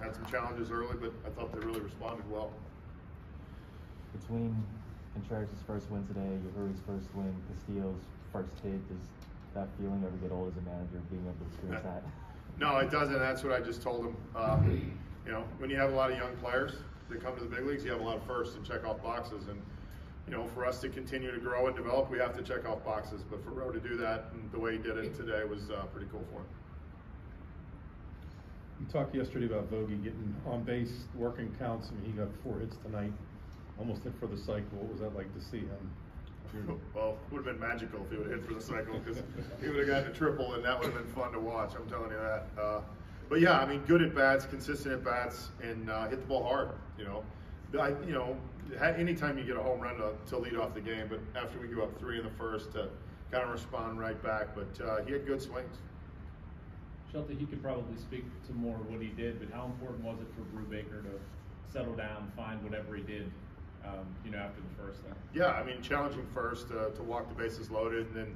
had some challenges early, but I thought they really responded well. Between Contreras' first win today, Yahuri's first win, Castillo's first hit, does that feeling ever get old as a manager, being able to experience that? No, it doesn't. That's what I just told him. Um, you know, when you have a lot of young players that come to the big leagues, you have a lot of firsts and check off boxes. And you know, for us to continue to grow and develop, we have to check off boxes. But for Rowe to do that and the way he did it today was uh, pretty cool for him. You talked yesterday about Vogie getting on base, working counts. I mean, he got four hits tonight, almost hit for the cycle. What was that like to see him? Well, it would have been magical if he would have hit for the cycle because he would have gotten a triple and that would have been fun to watch. I'm telling you that. Uh, but yeah, I mean, good at bats, consistent at bats, and uh, hit the ball hard. You know, I, you know, anytime you get a home run to, to lead off the game, but after we go up three in the first, to kind of respond right back. But uh, he had good swings. Shelton, he could probably speak to more of what he did, but how important was it for Brubaker to settle down, find whatever he did, um, you know, after the first thing? Yeah, I mean, challenging first uh, to walk the bases loaded, and then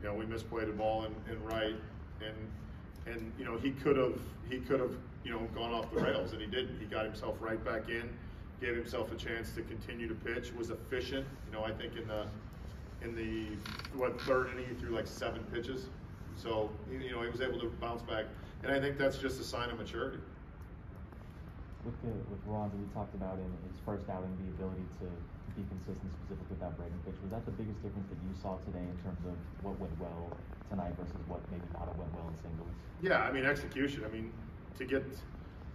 you know we misplayed a ball in, in right, and and you know he could have he could have you know gone off the rails, and he didn't. He got himself right back in, gave himself a chance to continue to pitch. Was efficient. You know, I think in the in the what third inning he threw like seven pitches, so you know he was able to bounce back, and I think that's just a sign of maturity. With the, with Ronzo, we talked about in his first outing the ability to be consistent, specifically with that breaking pitch. Was that the biggest difference that you saw today in terms of what went well tonight versus what maybe not went well in singles? Yeah, I mean execution. I mean to get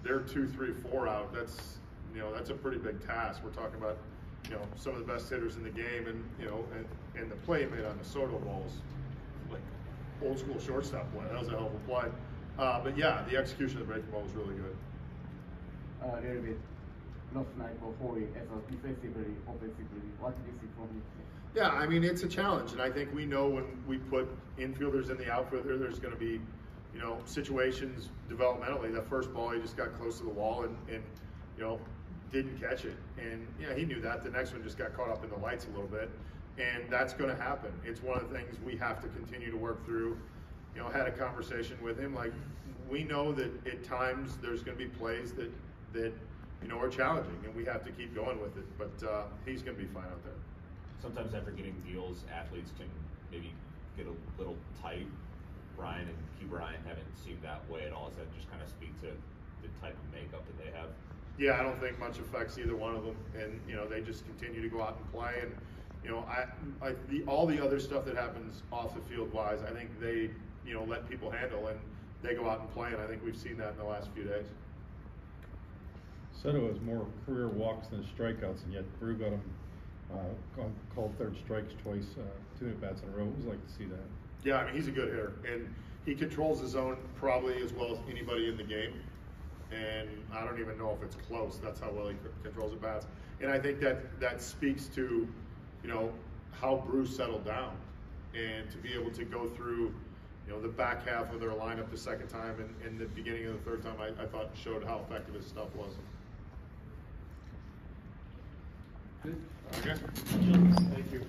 their two, three, four out. That's you know that's a pretty big task. We're talking about you know some of the best hitters in the game, and you know and, and the play made on the Soto balls, old school shortstop play. That was a hell of a play. Uh, but yeah, the execution of the breaking ball was really good. a little bit last night for Hoy as a defensively, offensively. What did you see from him? Yeah, I mean it's a challenge, and I think we know when we put infielders in the outfielder, there's going to be, you know, situations developmentally. That first ball, he just got close to the wall and, and you know, didn't catch it, and yeah, he knew that. The next one just got caught up in the lights a little bit, and that's going to happen. It's one of the things we have to continue to work through. You know, I had a conversation with him. Like, we know that at times there's going to be plays that that you know are challenging, and we have to keep going with it. But uh, he's going to be fine out there. sometimes after getting deals, athletes can maybe get a little tight. Bryan and Ke'Bryan haven't seemed that way at all. Does that just kind of speak to the type of makeup that they have? Yeah, I don't think much affects either one of them, and you know they just continue to go out and play. And you know, I, I the, all the other stuff that happens off the field wise, I think they you know let people handle and they go out and play. And I think we've seen that in the last few days. Soto has more career walks than strikeouts, and yet Brew got him uh, called- third strikes twice, uh, two at bats in a row. It was like to see that. Yeah, I mean he's a good hitter, and he controls his zone probably as well as anybody in the game. And I don't even know if it's close. That's how well he controls the bats. And I think that that speaks to, you know, how Bruce settled down, and to be able to go through, you know, the back half of their lineup the second time and, and the beginning of the third time, I, I thought showed how effective his stuff was. Okay. Thank you.